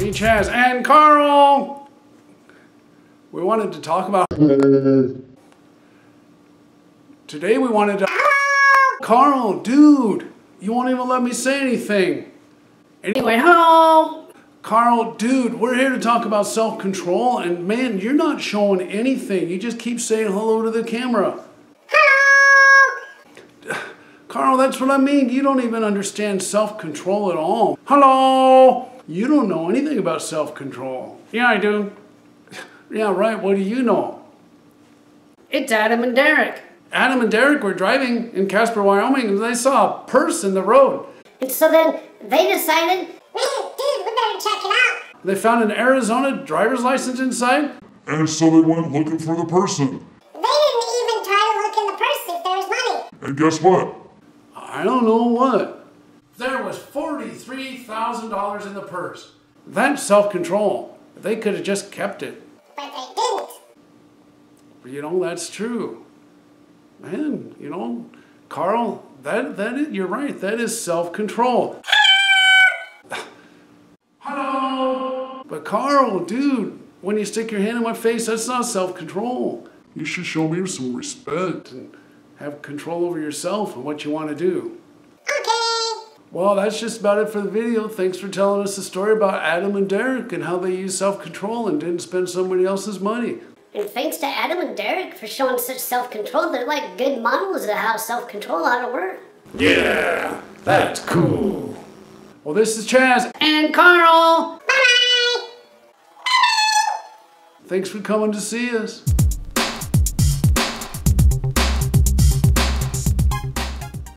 me, Chaz, and Carl. We wanted to talk about. Today we wanted to. Carl, dude, you won't even let me say anything. Anyway, hello. Carl, dude, we're here to talk about self control, and man, you're not showing anything. You just keep saying hello to the camera. Carl, that's what I mean. You don't even understand self control at all. Hello! You don't know anything about self control. Yeah, I do. Yeah, right. What do you know? It's Adam and Derek. Adam and Derek were driving in Casper, Wyoming, and they saw a purse in the road. And so then they decided, Dude, we better check it out. They found an Arizona driver's license inside. And so they went looking for the person. They didn't even try to look in the purse if there was money. And guess what? I don't know what. There was $43,000 in the purse. That's self control. They could have just kept it. But they didn't. But you know, that's true. Man, you know, Carl, that, that is, you're right. That is self control. Hello! But Carl, dude, when you stick your hand in my face, that's not self control. You should show me some respect and have control over yourself and what you want to do. Okay. Well, that's just about it for the video. Thanks for telling us the story about Adam and Derek and how they used self control and didn't spend somebody else's money. and thanks to Adam and Derek for showing such self control. They're like good models of how self control ought to work. Yeah, that's cool. Well, this is Chaz. And Carl! Bye-bye. Thanks for coming to see us.